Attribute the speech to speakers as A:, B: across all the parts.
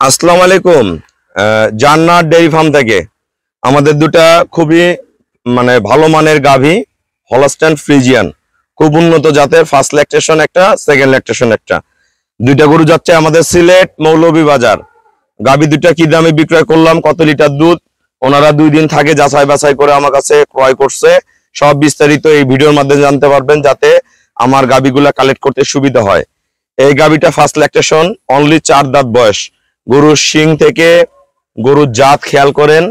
A: আসসালামু আলাইকুম। আহ, জান্নাত ডেইরি ফার্ম থেকে। আমাদের দুটা খুবই মানে ভালো মানের গাভী হলস্টাইন ফ্রিজিয়ান। খুব উন্নত জাতের ফার্স্ট ল্যাকটেশন একটা সেকেন্ড ল্যাকটেশন একটা। দুইটা গরু যাচ্ছে আমাদের সিলেট মৌলভী বাজার গাভী দুটা কি দামে বিক্রয় করলাম কত লিটার দুধ? ওনারা দুই দিন থাকে যাচাই বাছাই করে আমার কাছে ক্রয় করছে। সব বিস্তারিত এই ভিডিওর মাধ্যমে জানতে পারবেন যাতে আমার গাভীগুলা কালেক্ট করতে সুবিধা হয়। এই গাভীটা ফার্স্ট ল্যাকটেশন অনলি চার দাঁত বয়স। গরুর শিং থেকে গরুর জাত খেয়াল করেন,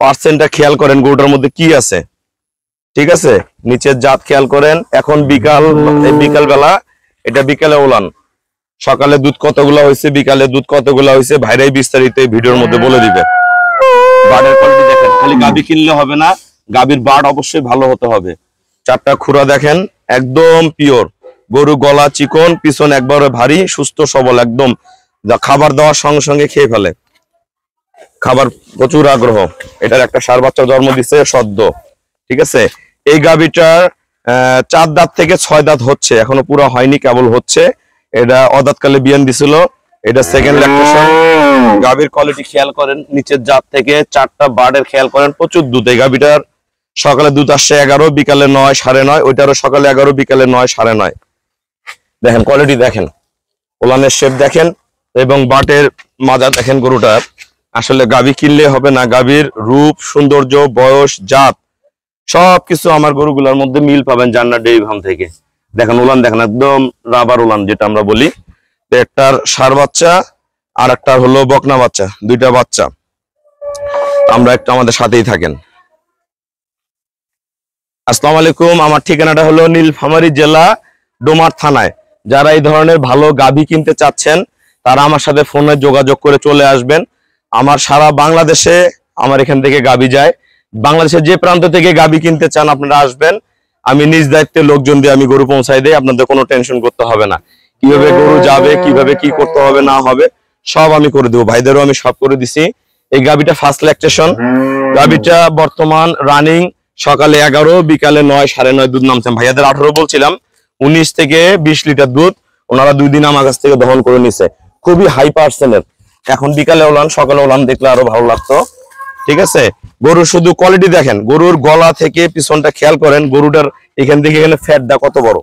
A: পার্সেন্টটা খেয়াল করেন গরুটার মধ্যে কি আছে। ঠিক আছে? নিচের জাত খেয়াল করেন। এখন বিকাল বিকাল বেলা এটা বিকালে ওলান। সকালে দুধ কতগুলা হয়েছে বিকালে দুধ কতগুলা হয়েছে ভাইরাই বিস্তারিত এই ভিডিওর মধ্যে বলে দিবে। বার্ডের কোয়ালিটি দেখেন, খালি গাবি কিনলে হবে না, গাবির বার্ড অবশ্যই ভালো হতে হবে। চারটা খুরা দেখেন, একদম পিওর গরু গলা চিকন, পিছন একবারে ভারী, সুস্থ, সবল, একদম খাবার দেওয়ার সঙ্গে সঙ্গে খেয়ে ফেলে। খাবার প্রচুর আগ্রহ। এটার একটা সার বাচ্চা জন্ম দিচ্ছে, সদ্য। ঠিক আছে? এই গাভিটার চার দাঁত থেকে ছয় দাঁত হচ্ছে। এখনও পুরো হয়নি, কেবল হচ্ছে। এটা অদাঁতকালে বিয়ান দিছিল। এটা সেকেন্ড ল্যাকটেশন গাভীর কোয়ালিটি খেয়াল করেন, নিচের জাত থেকে চারটা বার্ডের খেয়াল করেন, প্রচুর দুধ। এই গাভীটার সকালে দুধ আসছে এগারো, বিকালে নয়, সাড়ে নয়। ওইটারও সকালে এগারো, বিকালে নয়, সাড়ে নয়। দেখেন কোয়ালিটি দেখেন। ওলানের শেপ দেখেন। এবং বাটের মাজা দেখেন গরুটার আসলে গাভী কিনলে হবে না, গাভীর রূপ, সৌন্দর্য, বয়স, জাত, সবকিছু আমার গরুগুলোর মধ্যে মিল পাবেন জান্নার ডেইরি ফার্ম থেকে। দেখেন উলান, দেখেন একদম রাবার ওলান যেটা আমরা বলি। একটার সার বাচ্চা আর একটার হলো বকনা বাচ্চা, দুইটা বাচ্চা। আমরা একটা আমাদের সাথেই থাকেন। আসসালামু আলাইকুম, আমার ঠিকানাটা হলো নীলফামারী জেলা, ডোমার থানায়। যারা এই ধরনের ভালো গাভী কিনতে চাচ্ছেন তারা আমার সাথে ফোনে যোগাযোগ করে চলে আসবেন। আমার সারা বাংলাদেশে আমার এখান থেকে গাভী যায়। বাংলাদেশের যে প্রান্ত থেকে গাভী কিনতে চান আপনারা আসবেন। আমি নিজ দায়িত্বে লোকজন দিয়ে আমি গরু পৌঁছাই দেই, আপনাদের কোনো টেনশন করতে হবে না। কীভাবে গরু যাবে, কীভাবে কি করতে হবে, না হবে, সব আমি করে দেবো। ভাইদেরও আমি সব করে দিছি। এই গাভীটা ফার্স্ট ল্যাকটেশন গাভীটা বর্তমান রানিং সকালে এগারো, বিকালে নয়, সাড়ে নয় দুধ নামছেন ভাইয়াদের আঠারো বলছিলাম, উনিশ থেকে বিশ লিটার দুধ, ওনারা দুই দিন আমার কাছ থেকে দহন করে নিছে। খুবই হাই পার্সেন্টের এখন বিকালে ওলান সকালে ওলান দেখলে আরও ভালো লাগতো। ঠিক আছে? গরুর শুধু কোয়ালিটি দেখেন, গরুর গলা থেকে পিছনটা খেয়াল করেন, গরুটার এখান থেকে এখানে ফ্যাটটা কত বড়।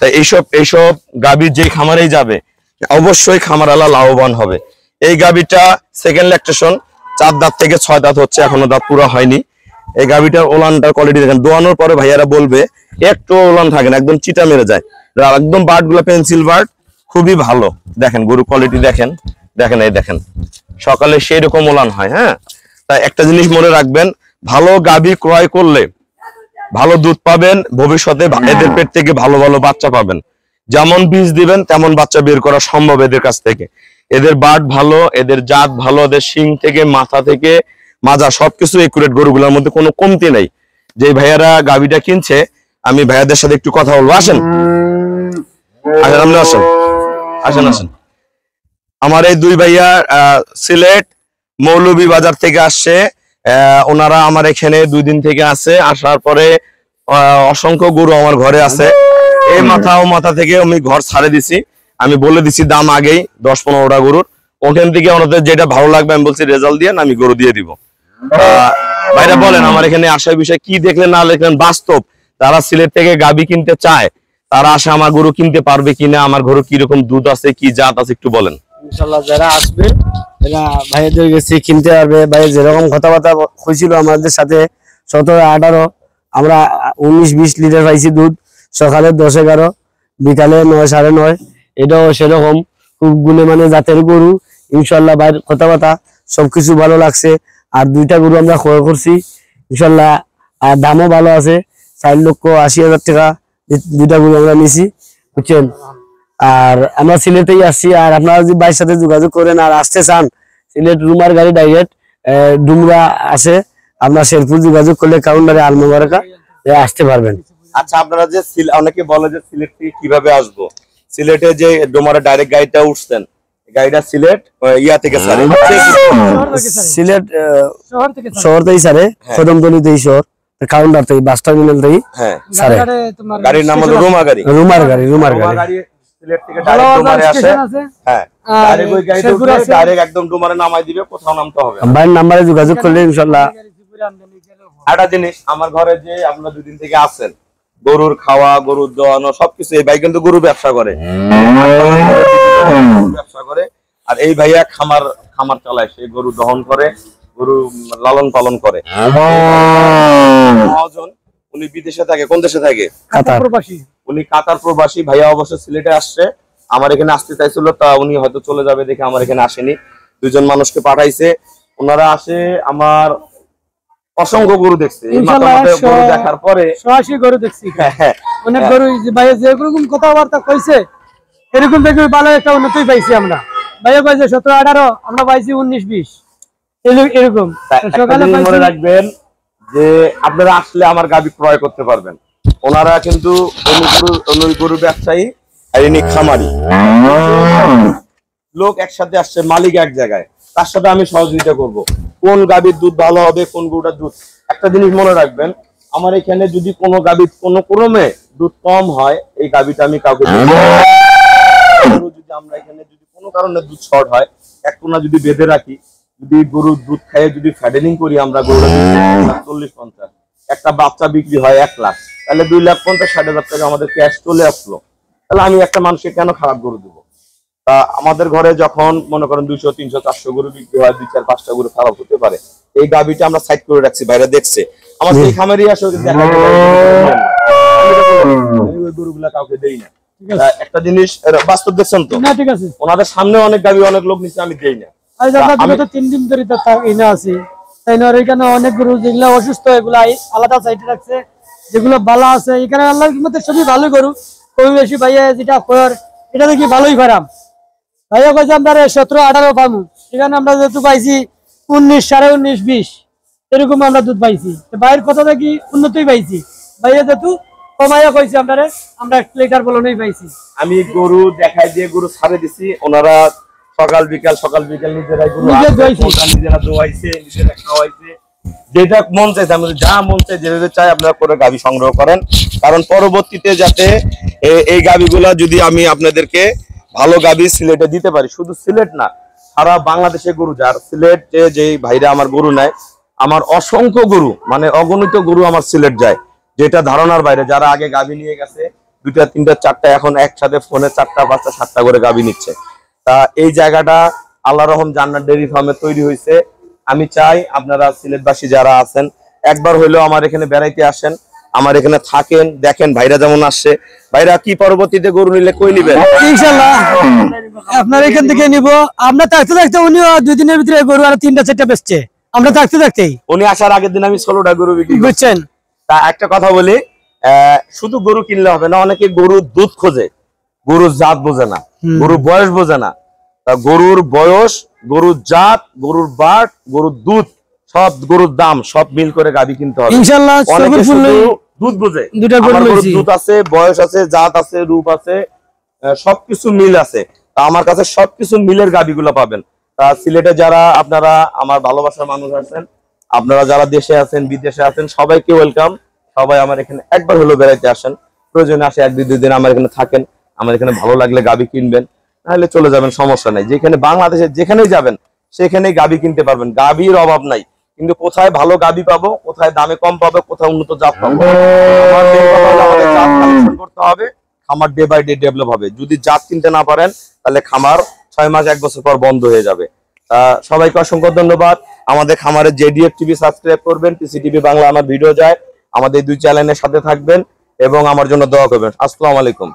A: তাই এইসব এইসব গাভী যে খামারেই যাবে, অবশ্যই খামারালা লাভবান হবে। এই গাভীটা সেকেন্ড ল্যাকটেশন চার দাঁত থেকে ছয় দাঁত হচ্ছে, এখনও দাঁত পুরো হয়নি। এই গাভীটার ওলানটার কোয়ালিটি দেখেন, দোয়ানোর পরে ভাইয়ারা বলবে একটু ওলান থাকে না, একদম চিটা মেরে যায়। একদম বার্ডগুলো পেন্সিল বার্ড খুবই ভালো। দেখেন গরু কোয়ালিটি দেখেন দেখেন এই দেখেন। সকালে সেই রকম ওলান হয় হ্যাঁ? তাই একটা জিনিস মনে রাখবেন ভালো গাভী ক্রয় করলে ভালো দুধ পাবেন ভবিষ্যতে এদের পেট থেকে ভালো ভালো বাচ্চা পাবেন। যেমন বীজ দিবেন তেমন বাচ্চা বের করা সম্ভব এদের কাছ থেকে। এদের বাট ভালো এদের জাত ভালো এদের শিং থেকে মাথা থেকে মাজা সবকিছু একুরেট গরুগুলোর মধ্যে কোনো কমতি নেই। যে ভাইয়ারা গাভীটা কিনছে আমি ভাইয়াদের সাথে একটু কথা বলব। আসেন? আসেন আপনি আসেন। আসেন আসেন। আমার এই দুই ভাইয়া আহ, সিলেট মৌলভী বাজার থেকে আসছে। ওনারা আমার এখানে দুই দিন থেকে আছে। আসার পরে অসংখ্য গরু আমার ঘরে আছে। এই মাথা ও মাথা থেকে আমি ঘর ছাড়ে দিছি। আমি বলে দিছি দাম আগেই দশ পনেরোটা গরুর। ওখান থেকে ওনাদের যেটা ভালো লাগবে আমি বলছি রেজাল্ট দিয়ে আমি গরু দিয়ে দিব। আহ, ভাইরা বলেন আমার এখানে আসার বিষয় কি দেখলেন না দেখলেন বাস্তব। তারা সিলেট থেকে গাবি কিনতে চায়। তারা আসে, আমার গরু কিনতে পারবে কিনা আমার গরু কীরকম দুধ আছে, কি জাত আছে, একটু বলেন।
B: ইনশাল্লাহ যারা আসবে ভাইদের কিনতে যেরকম কথাবার্তা হয়েছিল আমাদের সাথে, সতেরো, আঠারো, আমরা উনিশ, বিশ লিটার পাইছি দুধ দশ, এগারো, বিকালে নয়, সাড়ে নয়। এটাও সেরকম, খুব মানে জাতের গরু ইনশাল্লাহ ভাইয়ের কথাবার্তা সবকিছু ভালো লাগছে। আর দুইটা গরু আমরা ক্রয় করছি ইনশাল্লাহ আর দামও ভালো আছে, চার লক্ষ আশি হাজার টাকা দুইটা গরু আমরা নিছি বুঝছেন? আর আমরা সিলেটেই আসছি আর আপনারা যদি ভাইয়ের সাথে যোগাযোগ করেন আর আসতে চান সিলেট রুমার গাড়ি ডাইরেক্ট ডুমরা আসে আপনার শেরপুর যোগাযোগ করলে কাউন্টারে আলমোবারকা আসতে পারবেন।
A: আচ্ছা আপনারা যে সিল- অনেকে বলে যে সিলেট থেকে কীভাবে আসব? সিলেটে যে ডোমারে ডাইরেক্ট গাড়িটা উঠছেন গাড়িটা সিলেট ইয়া থেকে
B: সিলেট আহ, শহর থেকে সারে কদমতলি থেকে শহর। কাউন্টার থেকে বাস টার্মিনাল থেকে
A: হ্যাঁ।
B: সারে।
A: গাড়ির নাম হলো রোমা গাড়ি।
B: রুমার গাড়ি রুমার গাড়ি।
A: গাড়ি সিলেট থেকে ডাইরেক্ট আসে। হ্যাঁ ডাইরেক্ট ওই গাড়িতে উঠে ডাইরেক্ট একদম ডোমারে নামাই দিবে কোথাও নামতে হবে।
B: ভাইয়ের নাম্বারে যোগাযোগ করলে
A: জিনিস আমার ঘরে যে আপনারা দুদিন থেকে আছেন গরুর খাওয়া গরুর দোয়ানো সবকিছু এই ভাই কিন্তু গরু ব্যবসা করে। ব্যবসা করে। আর এই ভাইয়া খামার খামার চালায় সে গরু দহন করে। গরু লালন পালন করে। মহাজন উনি বিদেশে থাকে কোন দেশে থাকে?
B: কাতার।
C: প্রবাসী
A: উনি কাতার প্রবাসী ভাইয়া অবশ্য সিলেটে আসছে। আমার এখানে আসতে চাইছিল তা উনি হয়তো চলে যাবে দেখে আমার এখানে আসেনি। দুজন মানুষকে পাঠাইছে। ওনারা আসে আমার অসংখ্য গরু দেখছে। গরু দেখার পরে
C: সরাসরি গরু দেখছি
A: হ্যাঁ, হ্যাঁ,
C: অনেক গরু যে ভাইয়া যেরকম কথাবার্তা কইছে এরকম দেখে ভালো একটা উন্নতি পাইছি আমরা। ভাইয়া কইছে সতেরো আঠারো আমরা পাইছি উনিশ বিশ। এরকম- সকালে
A: মনে রাখবেন যে আপনারা আসলে আমার গাবি ক্রয় করতে পারবেন। ওনারা কিন্তু গরু ব্যবসায়ী আর ইনি খামারি। লোক একসাথে আসছে মালিক এক জায়গায়। তার সাথে আমি সহযোগিতা করব। কোন গাভীর দুধ ভালো হবে কোন গরুটার দুধ? একটা জিনিস মনে রাখবেন আমার এখানে যদি কোনো গাভীর কোনো ক্রমে দুধ কম হয় এই গাভীটা আমি কাউকে যদি আমরা এখানে যদি কোনো কারণে দুধ শর্ট হয় এক কোনা যদি বেঁধে রাখি যদি গরুর দুধ খাইয়ে যদি ফ্যাটেনিং করি আমরা গরুটা চল্লিশ পঞ্চাশ। একটা বাচ্চা বিক্রি হয় এক লাখ। তাহলে দুই লাখ পঞ্চাশ ষাট হাজার টাকা আমাদের ক্যাশ চলে আসলো। তাহলে আমি একটা মানুষকে কেন খারাপ গরু দেবো? তা আমাদের ঘরে যখন মনে করেন দুইশো তিনশো চারশো গরু বিক্রি হয় দুই চার পাঁচটা গরু খারাপ হতে পারে এই গাবিটা আমরা সাইড করে রাখছি বাইরে দেখছে। আমার সেই খামারই আসে ওকে দেখা যায়, আমি তো বললাম, আমি ওই গরুগুলা কাউকে দেই না। একটা জিনিস বাস্তব দেখছেন তো?
C: ঠিক আছে।
A: ওনাদের সামনে অনেক গাবি অনেক লোক নিচ্ছে আমি দেই না।
C: আমরা তিন দিন ধরে এনে আছি। তাই না এখানে অনেক গরু যেগুলো অসুস্থ এগুলো আলাদা সাইডে রাখছে যেগুলো ভালো আছে। এখানে আল্লাহর মধ্যে সবই ভালো গরু কম বেশি ভাইয়া যেটা কর এটা দেখি ভালোই ফারাম ভাইয়া কইছে আমরা সতেরো আঠারো পাবো এখানে আমরা যেহেতু পাইছি উনিশ সাড়ে উনিশ বিশ এরকম আমরা দুধ পাইছি। ভাইয়ের কথা দেখি উন্নতই পাইছি। ভাইয়া যেহেতু কমাইয়া কইছি আমরা আমরা এক লিটার বলনই পাইছি।
A: আমি গরু দেখাই দিয়ে গরু ছাড়ে দিছি ওনারা সকাল বিকাল সকাল বিকাল নিজেরাই গরু নিজেরা দোয়াইছে নিজেরা খাওয়াইছে। যেটা মন চাইছে আমি যা মন চাই যেভাবে চাই আপনারা করে গাভী সংগ্রহ করেন। কারণ পরবর্তীতে যাতে এই গাভীগুলা যদি আমি আপনাদেরকে ভালো গাভী সিলেটে দিতে পারি শুধু সিলেট না সারা বাংলাদেশে গরু যার সিলেট যে যেই ভাইরা আমার গরু নেয় আমার অসংখ্য গরু মানে অগণিত গরু আমার সিলেট যায়। যেটা ধারণার বাইরে যারা আগে গাভী নিয়ে গেছে দুইটা তিনটা চারটা এখন একসাথে ফোনে চারটা পাঁচটা সাতটা করে গাভী নিচ্ছে। তা এই জায়গাটা আল্লাহ রহম জান্নাত ডেরি ফার্মে তৈরি হয়েছে আমি চাই আপনারা সিলেটবাসী যারা আছেন একবার হইলেও আমার এখানে বেড়াইতে আসেন আমার এখানে থাকেন দেখেন ভাইরা যেমন আসছে। ভাইরা কি পরবর্তীতে গরু নিলে কই নিবেন?
C: আপনার এখান থেকে নিব। আমরা থাকতে থাকতে উনিও দুই দিনের ভিতরে গরু আর তিনটা চারটা বেচছে। আমরা থাকতে থাকতেই।
A: উনি আসার আগের দিন আমি ষোলোটা গরু বিক্রি করছি।
C: বুঝছেন?
A: তা একটা কথা বলি আহ, শুধু গরু কিনলে হবে না অনেকে গরুর দুধ খোঁজে। গরুর জাত বোঝে না। গরুর বয়স বোঝে না। তা গরুর বয়স গরুর জাত গরুর বাট গরুর দুধ সব গরুর দাম সব মিল করে গাবি কিনতে হবে। দুধ বোঝে। দুধ আছে বয়স আছে জাত আছে রূপ আছে সবকিছু মিল আছে। তা আমার কাছে সবকিছু মিলের গাবিগুলো পাবেন। তা সিলেটে যারা আপনারা আমার ভালোবাসার মানুষ আছেন আপনারা যারা দেশে আছেন বিদেশে আছেন সবাইকে ওয়েলকাম সবাই আমার এখানে একবার হলো বেড়াইতে আসেন। প্রয়োজনে আসে এক দুই দুই দিন আমার এখানে থাকেন। আমার এখানে ভালো লাগলে গাবি কিনবেন, নাহলে চলে যাবেন, সমস্যা নাই। যেখানে বাংলাদেশে যেখানেই যাবেন, সেখানেই গাবি কিনতে পারবেন। গাবির অভাব নাই। কিন্তু কোথায় ভালো গাবি পাবো, কোথায় দামে কম পাবো, কোথায় উন্নত জাত পাবো করতে হবে, খামার ডে বাই ডে ডেভেলপ হবে। যদি জাত কিনতে না পারেন, তাহলে খামার ছয় মাস, এক বছর পর বন্ধ হয়ে যাবে। সবাইকে অসংখ্য ধন্যবাদ। আমাদের খামারের জেডিএফ টিভি সাবস্ক্রাইব করবেন টিসিটিভি বাংলা আমার ভিডিও যায়। আমাদের দুই চ্যানেলের সাথে থাকবেন এবং আমার জন্য দোয়া করবেন। আসসালামু আলাইকুম।